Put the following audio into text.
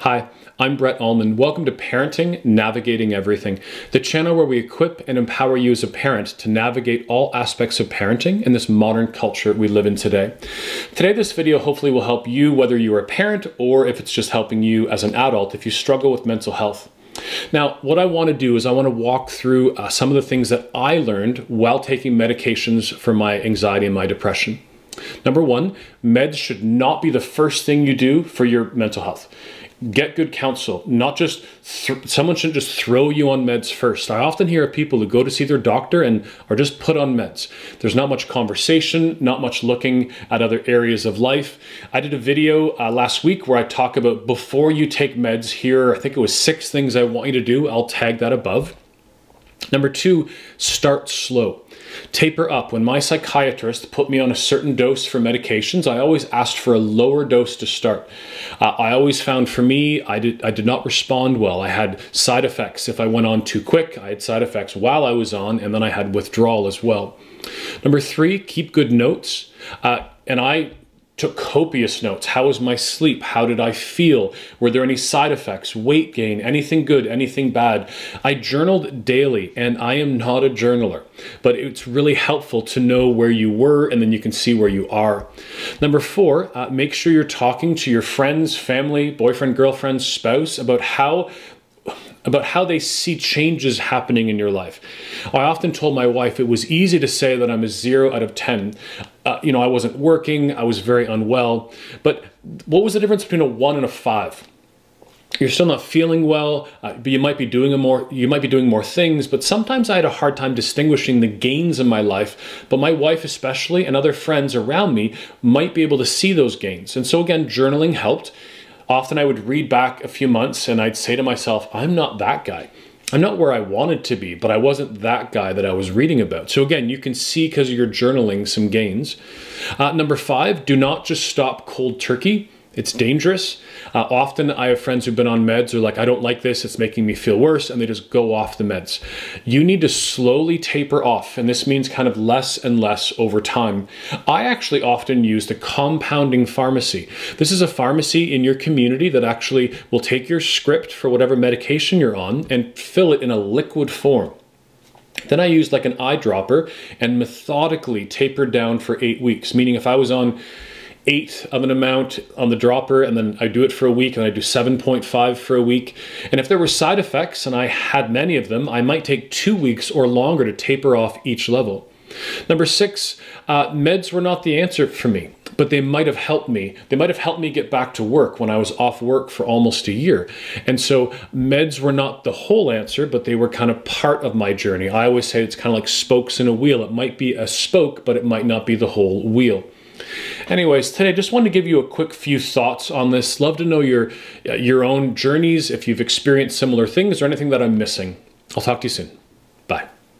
Hi, I'm Brett Ullman. Welcome to Parenting Navigating Everything, the channel where we equip and empower you as a parent to navigate all aspects of parenting in this modern culture we live in today. Today, this video hopefully will help you whether you're a parent or if it's just helping you as an adult if you struggle with mental health. Now, what I want to do is I want to walk through uh, some of the things that I learned while taking medications for my anxiety and my depression. Number one, meds should not be the first thing you do for your mental health. Get good counsel, not just someone shouldn't just throw you on meds first. I often hear of people who go to see their doctor and are just put on meds. There's not much conversation, not much looking at other areas of life. I did a video uh, last week where I talk about before you take meds here, I think it was six things I want you to do. I'll tag that above. Number two, start slow. Taper up. When my psychiatrist put me on a certain dose for medications, I always asked for a lower dose to start. Uh, I always found for me, I did, I did not respond well. I had side effects. If I went on too quick, I had side effects while I was on, and then I had withdrawal as well. Number three, keep good notes. Uh, and I took copious notes. How was my sleep? How did I feel? Were there any side effects, weight gain, anything good, anything bad? I journaled daily, and I am not a journaler, but it's really helpful to know where you were and then you can see where you are. Number four, uh, make sure you're talking to your friends, family, boyfriend, girlfriend, spouse about how about how they see changes happening in your life. I often told my wife it was easy to say that I'm a zero out of 10. Uh, you know, I wasn't working, I was very unwell, but what was the difference between a one and a five? You're still not feeling well, uh, but you might be doing more. You might be doing more things. But sometimes I had a hard time distinguishing the gains in my life. But my wife, especially, and other friends around me, might be able to see those gains. And so again, journaling helped often I would read back a few months and I'd say to myself, I'm not that guy. I'm not where I wanted to be, but I wasn't that guy that I was reading about. So again, you can see because of your journaling some gains. Uh, number five, do not just stop cold turkey. It's dangerous. Uh, often I have friends who've been on meds who are like, I don't like this, it's making me feel worse, and they just go off the meds. You need to slowly taper off, and this means kind of less and less over time. I actually often use the compounding pharmacy. This is a pharmacy in your community that actually will take your script for whatever medication you're on and fill it in a liquid form. Then I used like an eyedropper and methodically tapered down for eight weeks, meaning if I was on eight of an amount on the dropper and then I do it for a week and I do 7.5 for a week. And if there were side effects and I had many of them, I might take two weeks or longer to taper off each level. Number six, uh, meds were not the answer for me, but they might have helped me. They might have helped me get back to work when I was off work for almost a year. And so meds were not the whole answer, but they were kind of part of my journey. I always say it's kind of like spokes in a wheel. It might be a spoke, but it might not be the whole wheel. Anyways, today I just wanted to give you a quick few thoughts on this. Love to know your uh, your own journeys, if you've experienced similar things or anything that I'm missing. I'll talk to you soon.